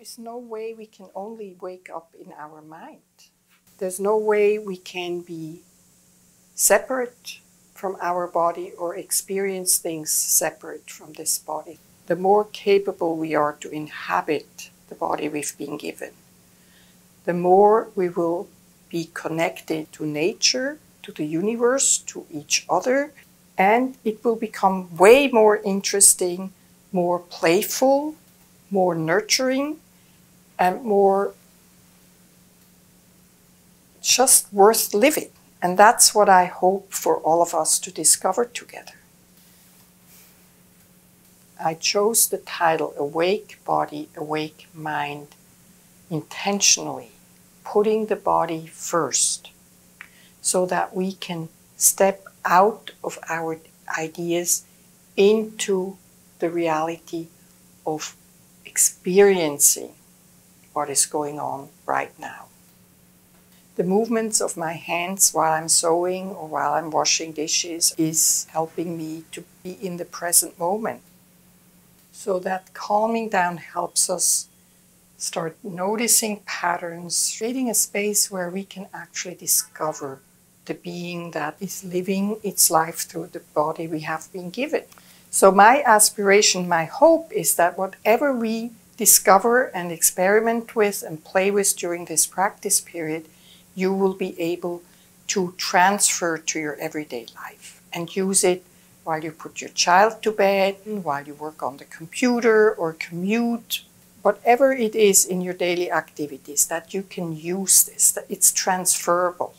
Is no way we can only wake up in our mind. There's no way we can be separate from our body or experience things separate from this body. The more capable we are to inhabit the body we've been given, the more we will be connected to nature, to the universe, to each other, and it will become way more interesting, more playful, more nurturing, and more just worth living. And that's what I hope for all of us to discover together. I chose the title Awake Body, Awake Mind intentionally, putting the body first, so that we can step out of our ideas into the reality of experiencing what is going on right now. The movements of my hands while I'm sewing or while I'm washing dishes is helping me to be in the present moment. So that calming down helps us start noticing patterns, creating a space where we can actually discover the being that is living its life through the body we have been given. So, my aspiration, my hope is that whatever we discover and experiment with and play with during this practice period, you will be able to transfer to your everyday life and use it while you put your child to bed, while you work on the computer or commute, whatever it is in your daily activities, that you can use this, that it's transferable.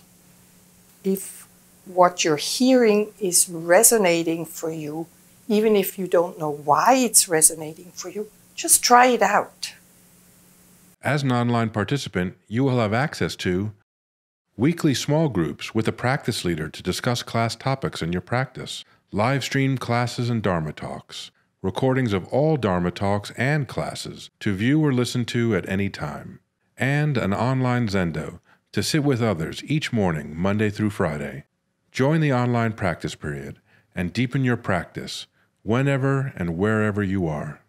If what you're hearing is resonating for you, even if you don't know why it's resonating for you, just try it out. As an online participant, you will have access to weekly small groups with a practice leader to discuss class topics in your practice live streamed classes and Dharma talks, recordings of all Dharma talks and classes to view or listen to at any time, and an online Zendo to sit with others each morning, Monday through Friday. Join the online practice period and deepen your practice whenever and wherever you are.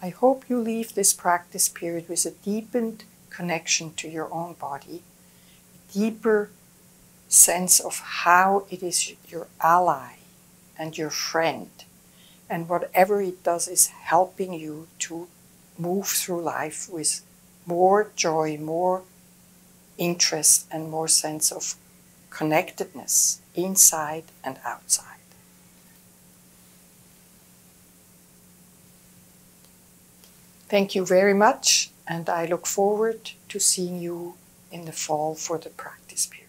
I hope you leave this practice period with a deepened connection to your own body, a deeper sense of how it is your ally and your friend. And whatever it does is helping you to move through life with more joy, more interest, and more sense of connectedness inside and outside. Thank you very much, and I look forward to seeing you in the fall for the practice period.